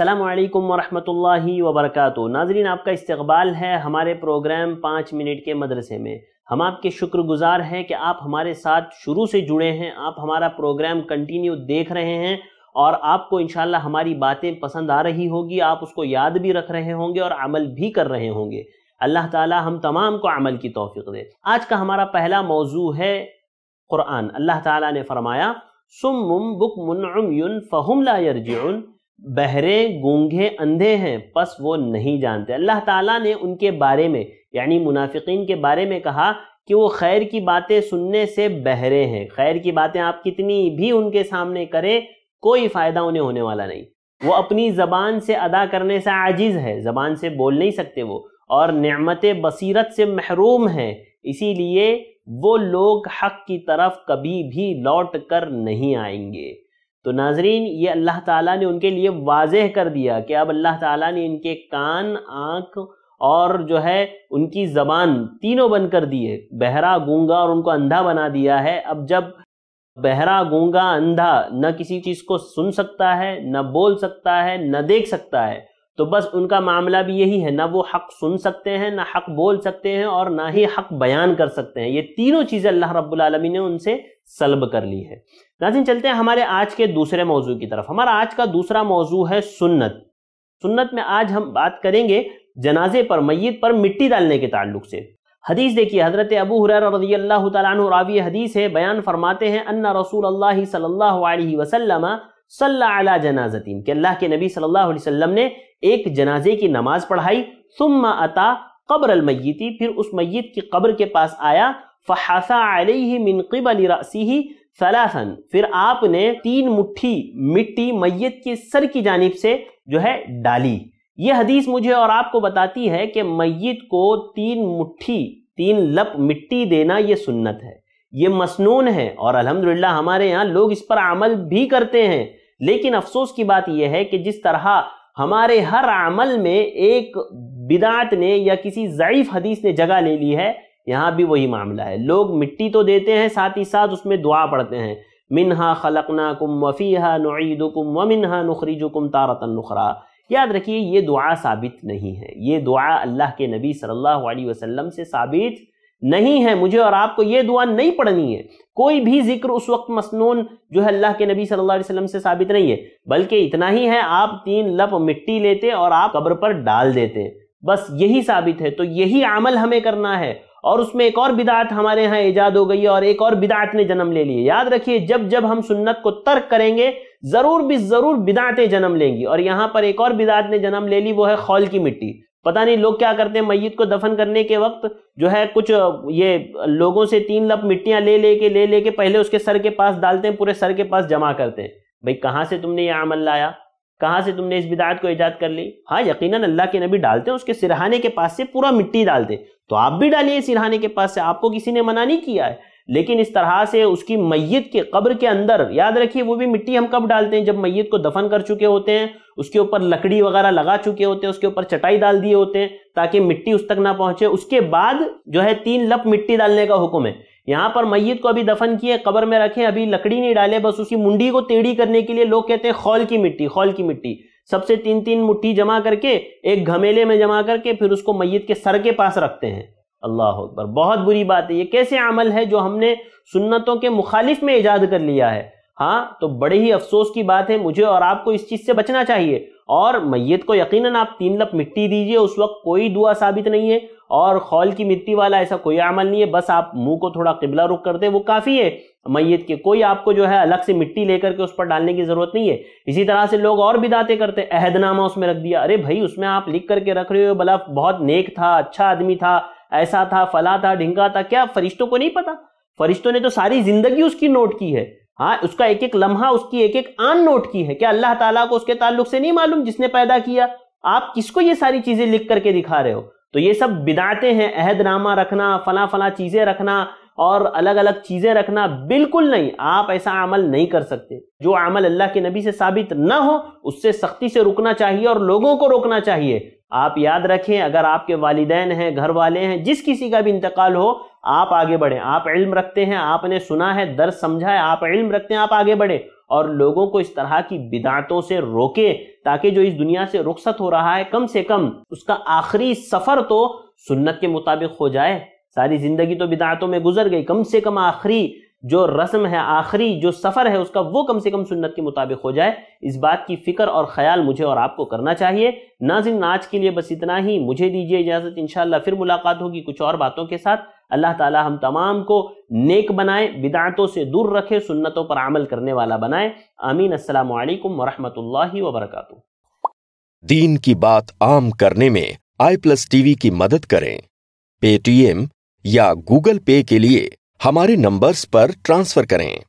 असलकम वरहमतुल्लाहि वबरकातुहू नाजरीन, आपका इस्तकबाल है हमारे प्रोग्राम पाँच मिनट के मदरसे में। हम आपके शुक्रगुजार हैं कि आप हमारे साथ शुरू से जुड़े हैं, आप हमारा प्रोग्राम कंटिन्यू देख रहे हैं और आपको इंशाल्लाह हमारी बातें पसंद आ रही होगी, आप उसको याद भी रख रहे होंगे और अमल भी कर रहे होंगे। अल्लाह ताला हम तमाम को अमल की तौफीक दे। आज का हमारा पहला मौजू है कुरान अल्लाह ताला ने फरमाया सुम बुक मुन फ़हुम ला बहरे, गूँगे, अंधे हैं, बस वो नहीं जानते। अल्लाह ताला ने उनके बारे में, यानी मुनाफिकीन के बारे में कहा कि वो खैर की बातें सुनने से बहरे हैं। खैर की बातें आप कितनी भी उनके सामने करें, कोई फ़ायदा उन्हें होने वाला नहीं। वो अपनी ज़बान से अदा करने से आजिज़ है, ज़बान से बोल नहीं सकते वो। और नमत बसीरत से महरूम है, इसीलिए वो लोग हक की तरफ़ कभी भी लौट कर नहीं आएँगे। तो नाजरीन, ये अल्लाह ताला ने उनके लिए वाजह कर दिया कि अब अल्लाह ताला ने इनके कान, आँख और जो है उनकी ज़बान तीनों बंद कर दिए। बहरा, गूँगा और उनको अंधा बना दिया है। अब जब बहरा, गूँगा, अंधा न किसी चीज़ को सुन सकता है, न बोल सकता है, न देख सकता है तो बस उनका मामला भी यही है, ना वो हक सुन सकते हैं, ना हक बोल सकते हैं और ना ही हक बयान कर सकते हैं। ये तीनों चीज़ें अल्लाह रब्बुल ने उनसे सलब कर ली है। नाजिन चलते हैं हमारे आज के दूसरे मौजू की तरफ़। हमारा आज का दूसरा मौजू है सुन्नत। सुन्नत में आज हम बात करेंगे जनाजे पर मैत पर मिट्टी डालने के ताल्लुक से। हदीस देखिए, हज़रत अबू हुरैरा रज़ी अल्लाह तरावी हदीस है, बयान फरमाते हैं, अन्ना रसूल अल्लाह सल्लल्लाहु सल्ला जनाजतीन, के अल्लाह के नबी सल्लल्लाहु अलैहि वसल्लम ने एक जनाजे की नमाज़ पढ़ाई, सुम्मा अता कब्र अलमयती फिर उस मैत की कब्र के पास आया, फ़हासा अलैहि मिन क़िबल रअसीही सलासन, फिर आपने तीन मुट्ठी मिट्टी मैत के सर की जानिब से जो है डाली। यह हदीस मुझे और आपको बताती है कि मैत को तीन मुट्ठी, तीन लप मिट्टी देना यह सुन्नत है। ये मसनून है और अल्हम्दुलिल्लाह हमारे यहाँ लोग इस पर अमल भी करते हैं। लेकिन अफसोस की बात यह है कि जिस तरह हमारे हर अमल में एक बिदात ने या किसी ज़यीफ़ हदीस ने जगह ले ली है, यहाँ भी वही मामला है। लोग मिट्टी तो देते हैं, साथ ही साथ उसमें दुआ पढ़ते हैं। मिनहा खलकना कुम वफ़ीहा नुईदुकुम व मिनहा नुखरीजुकुम तारतन नुखरा। याद रखिए, ये दुआ साबित नहीं है। ये दुआ अल्लाह के नबी सल्लल्लाहु अलैहि वसल्लम से साबित नहीं है मुझे और आपको ये दुआ नहीं पढ़नी है। कोई भी ज़िक्र उस वक्त मसनून जो है अल्लाह के नबी सल्लल्लाहु अलैहि वसल्लम से साबित नहीं है, बल्कि इतना ही है, आप तीन लप मिट्टी लेते और आप कब्र पर डाल देते। बस यही साबित है तो यही अमल हमें करना है। और उसमें एक और बिदात हमारे यहाँ ईजाद हो गई है और एक और बिदात ने जन्म ले लिए। याद रखिए, जब जब हम सुन्नत को तर्क करेंगे, ज़रूर भी ज़रूर बिदातें जन्म लेंगी। और यहाँ पर एक और बिदात ने जन्म ले ली, वो है खौल की मिट्टी। पता नहीं लोग क्या करते हैं मैत को दफन करने के वक्त जो है कुछ ये लोगों से तीन लप मिट्टियाँ ले लेके ले लेके पहले उसके सर के पास डालते हैं, पूरे सर के पास जमा करते हैं। भाई, कहाँ से तुमने ये अमल लाया? कहाँ से तुमने इस बिदात को ईजाद कर ली? हाँ यकीनन अल्लाह के नबी डालते हैं, उसके सिरहाने के पास से पूरा मिट्टी डालते तो आप भी डालिए सिरहाने के पास से, आपको किसी ने मना नहीं किया है। लेकिन इस तरह से उसकी मैत के कब्र के अंदर, याद रखिए, वो भी मिट्टी हम कब डालते हैं? जब मैत को दफन कर चुके होते हैं, उसके ऊपर लकड़ी वगैरह लगा चुके होते हैं, उसके ऊपर चटाई डाल दिए होते हैं, ताकि मिट्टी उस तक ना पहुँचे। उसके बाद जो है तीन लप मिट्टी डालने का हुक्म है। यहाँ पर मैत को अभी दफन किए, कब्र में रखें, अभी लकड़ी नहीं डाले, बस उसकी मुंडी को टेढ़ी करने के लिए लोग कहते हैं खौल की मिट्टी, खौल की मिट्टी। सबसे तीन तीन मुट्ठी जमा करके, एक घमेले में जमा करके, फिर उसको मैत के सर के पास रखते हैं। अल्लाह अकबर। बहुत बुरी बात है। ये कैसे अमल है जो हमने सुन्नतों के मुखालिफ में ईजाद कर लिया है? हाँ तो बड़े ही अफसोस की बात है। मुझे और आपको इस चीज़ से बचना चाहिए। और मैत को यकीनन आप तीन लप मिट्टी दीजिए, उस वक्त कोई दुआ साबित नहीं है। और खौल की मिट्टी वाला ऐसा कोई अमल नहीं है। बस आप मुँह को थोड़ा किबला रुख कर दे, वो काफ़ी है। मैत के कोई आपको जो है अलग से मिट्टी लेकर के उस पर डालने की ज़रूरत नहीं है। इसी तरह से लोग और भी दाते करते अहदनामा उसमें रख दिया। अरे भाई, उसमें आप लिख करके रख रहे हो। भला, बहुत नेक था अच्छा आदमी था। ऐसा था, फला था, ढिंगा था, क्या फरिश्तों को नहीं पता? फरिश्तों ने तो सारी ज़िंदगी उसकी नोट की है। हाँ उसका एक एक लम्हा, उसकी एक एक आन नोट की है। क्या अल्लाह ताला को उसके ताल्लुक से नहीं मालूम जिसने पैदा किया? आप किसको ये सारी चीज़ें लिख करके दिखा रहे हो? तो ये सब बिदाते हैं, अहदनामा रखना फला फला चीज़ें रखना और अलग अलग चीज़ें रखना बिल्कुल नहीं। आप ऐसा अमल नहीं कर सकते। जो अमल अल्लाह के नबी से साबित ना हो, उससे सख्ती से रुकना चाहिए और लोगों को रोकना चाहिए। आप याद रखें, अगर आपके वालदेन हैं घर वाले हैं, जिस किसी का भी इंतकाल हो, आप आगे बढ़ें। आप इल्म रखते हैं, आपने सुना है दर्द समझा है, आप इल्म रखते हैं, आप आगे बढ़ें। और लोगों को इस तरह की बिदातों से रोके, ताकि जो इस दुनिया से रुखसत हो रहा है, कम से कम उसका आखिरी सफ़र तो सुन्नत के मुताबिक हो जाए। सारी ज़िंदगी तो बिदातों में गुजर गई। कम से कम आखिरी जो रस्म है, आखिरी जो सफ़र है, उसका वो कम से कम सुन्नत के मुताबिक हो जाए। इस बात की फ़िक्र और ख्याल मुझे और आपको करना चाहिए। नाजिन आज के लिए बस इतना ही। मुझे दीजिए इजाज़त इन फिर मुलाकात होगी कुछ और बातों के साथ। अल्लाह ताला हम तमाम को नेक बनाए, बिदातों से दूर रखे, सुन्नतों पर अमल करने वाला बनाए। आमीन। अस्सलाम वालेकुम वरहमतुल्लाहि वबरकातुहू। दीन की बात आम करने में आई प्लस टीवी की मदद करें। पेटीएम या गूगल पे के लिए हमारे नंबर्स पर ट्रांसफ़र करें।